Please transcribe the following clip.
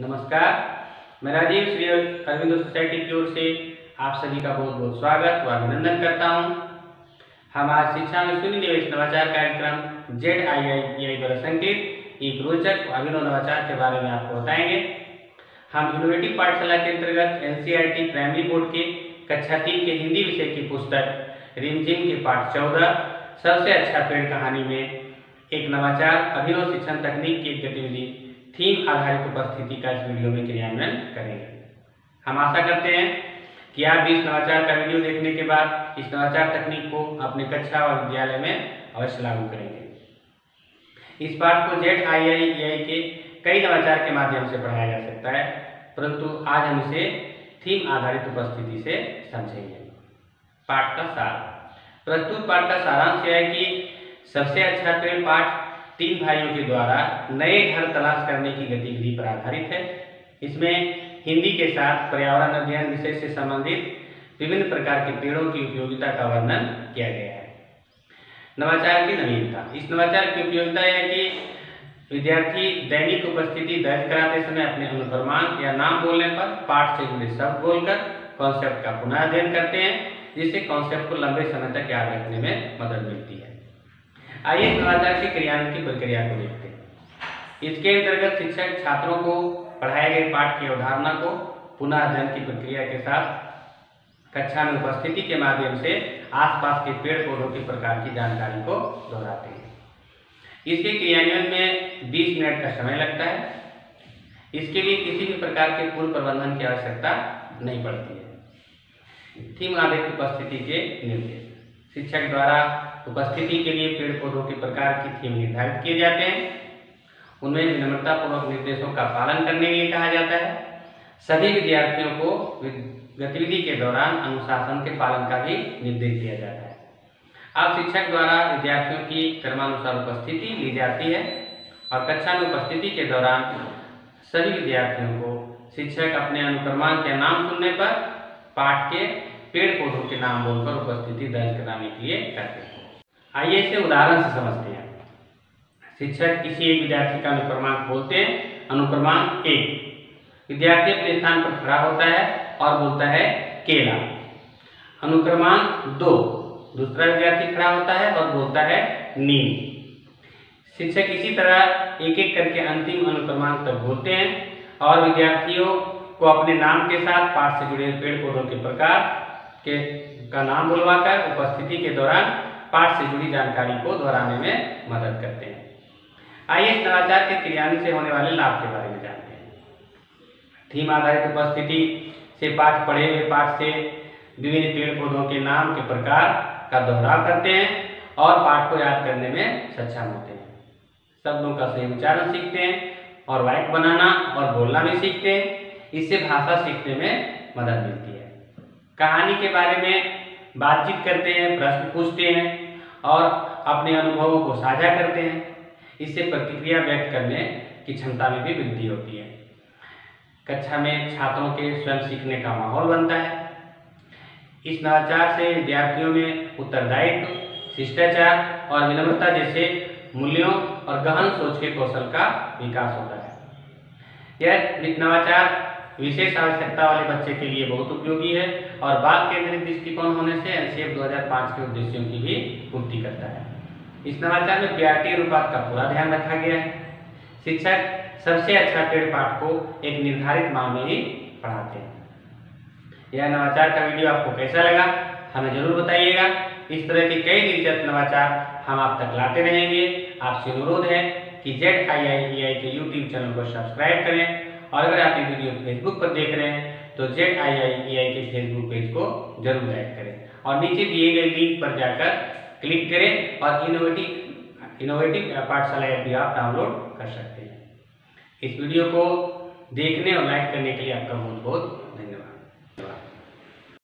नमस्कार, मैं राजीव श्री अरविंदो सोसाइटी की ओर से आप सभी का बहुत बहुत स्वागत व अभिनंदन करता हूँ। हम आज शिक्षा में शून्य निवेश नवाचार कार्यक्रम जेड आई आई आई द्वारा संकलित एक रोचक अभिनव नवाचार के बारे में आपको बताएँगे हम इनोवेटिव पाठशाला के अंतर्गत एनसीईआरटी प्राइमरी बोर्ड के कक्षा तीन के हिंदी विषय की पुस्तक रिमझिम के पाठ चौदह, सबसे अच्छा पेड़ कहानी में एक नवाचार अभिनव शिक्षण तकनीक की एक गतिविधि थीम आधारित उपस्थिति का इस वीडियो में क्रियान्वयन करेंगे। हम आशा करते हैं कि आप भी इस नवाचार का वीडियो देखने के बाद इस नवाचार तकनीक को अपने कक्षा और विद्यालय में अवश्य लागू करेंगे। इस पाठ को जेट आई आई आई के कई नवाचार के माध्यम से पढ़ाया जा सकता है, परंतु आज हम इसे थीम आधारित उपस्थिति से समझेंगे। पाठ का सार। प्रस्तुत पाठ का सारांश यह है कि सबसे अच्छा पेड़ पाठ तीन भाइयों के द्वारा नए घर तलाश करने की गतिविधि पर आधारित है। इसमें हिंदी के साथ पर्यावरण अध्ययन विषय से संबंधित विभिन्न प्रकार के पेड़ों की उपयोगिता का वर्णन किया गया है। नवाचार की नवीनता। इस नवाचार की उपयोगिता है कि विद्यार्थी दैनिक उपस्थिति दर्ज कराते समय अपने अनुक्रमांक या नाम बोलने पर पाठ से जुड़े शब्द बोलकर कॉन्सेप्ट का पुनः अध्ययन करते हैं, जिससे कॉन्सेप्ट को लंबे समय तक याद रखने में मदद मिलती है। आइए नवाचार के क्रियान्वयन की प्रक्रिया को देखते हैं। इसके अंतर्गत शिक्षक छात्रों को पढ़ाए गए पाठ की अवधारणा को पुनः अध्ययन की प्रक्रिया के साथ कक्षा में उपस्थिति के माध्यम से आसपास के पेड़ पौधों के प्रकार की जानकारी को दोहराते हैं। इसके क्रियान्वयन में 20 मिनट का समय लगता है। इसके लिए किसी भी प्रकार के पूर्व प्रबंधन की आवश्यकता नहीं पड़ती है। थीम आधारित उपस्थिति के निर्देश। शिक्षक द्वारा उपस्थिति के लिए पेड़ पौधों के प्रकार की थीम निर्धारित किए जाते हैं। उनमें विनम्रतापूर्वक निर्देशों का पालन करने के लिए कहा जाता है। सभी विद्यार्थियों को गतिविधि के दौरान अनुशासन के पालन का भी निर्देश दिया जाता है। अब शिक्षक द्वारा विद्यार्थियों की क्रमानुसार उपस्थिति ली जाती है और कक्षा में उपस्थिति के दौरान सभी विद्यार्थियों को शिक्षक अपने अनुक्रमांक के नाम सुनने पर पाठ के पेड़ पौधों के नाम बोलकर उपस्थिति दर्ज कराने के लिए करते हैं। आइए इसे उदाहरण से समझते हैं। शिक्षक किसी एक विद्यार्थी का अनुक्रमांक बोलते हैं, अनुक्रमांक एक विद्यार्थी अपने स्थान पर खड़ा होता है और बोलता है, केला। अनुक्रमांक दो। दूसरा विद्यार्थी खड़ा होता है और बोलता है, नीम। शिक्षक इसी तरह एक एक करके अंतिम अनुक्रमांक तक बोलते हैं और विद्यार्थियों को अपने नाम के साथ पाठ से जुड़े पेड़ पौधों के प्रकार के, का नाम बुलवाकर उपस्थिति के दौरान पाठ से जुड़ी जानकारी को दोहराने में मदद करते हैं। आइए नवाचार के क्रियान्वयन से होने वाले लाभ के बारे में जानते हैं। थीम आधारित उपस्थिति से पाठ पढ़े हुए पाठ से विभिन्न पेड़ पौधों के नाम के प्रकार का दोहराव करते हैं और पाठ को याद करने में सक्षम होते हैं। शब्दों का सही उच्चारण सीखते हैं और वाक्य बनाना और बोलना भी सीखते हैं। इससे भाषा सीखने में मदद मिलती है। कहानी के बारे में बातचीत करते हैं, प्रश्न पूछते हैं और अपने अनुभवों को साझा करते हैं। इससे प्रतिक्रिया व्यक्त करने की क्षमता में भी वृद्धि होती है। कक्षा में छात्रों के स्वयं सीखने का माहौल बनता है। इस नवाचार से विद्यार्थियों में उत्तरदायित्व, शिष्टाचार और विनम्रता जैसे मूल्यों और गहन सोच के कौशल का विकास होता है। यह नवाचार विशेष आवश्यकता वाले बच्चे के लिए बहुत उपयोगी है और बाल केंद्रित दृष्टिकोण होने से एनसीएफ 2005 के उद्देश्यों की भी पूर्ति करता है। इस नवाचार में पीआरटी अनुपात का पूरा ध्यान रखा गया है। शिक्षक सबसे अच्छा पेड़ पाठ को एक निर्धारित माह में ही पढ़ाते हैं। यह नवाचार का वीडियो आपको कैसा लगा, हमें ज़रूर बताइएगा। इस तरह के कई दिलचस्प नवाचार हम आप तक लाते रहेंगे। आपसे अनुरोध है कि जेड आई आई के यूट्यूब चैनल को सब्सक्राइब करें और अगर आप ये वीडियो फेसबुक पर देख रहे हैं तो जेड आई आई ई आई के फेसबुक पेज को ज़रूर लाइक करें। और नीचे दिए गए लिंक पर जाकर क्लिक करें और इनोवेटिव इनोवेटिव पाठशाला ऐप भी आप डाउनलोड कर सकते हैं। इस वीडियो को देखने और लाइक करने के लिए आपका बहुत बहुत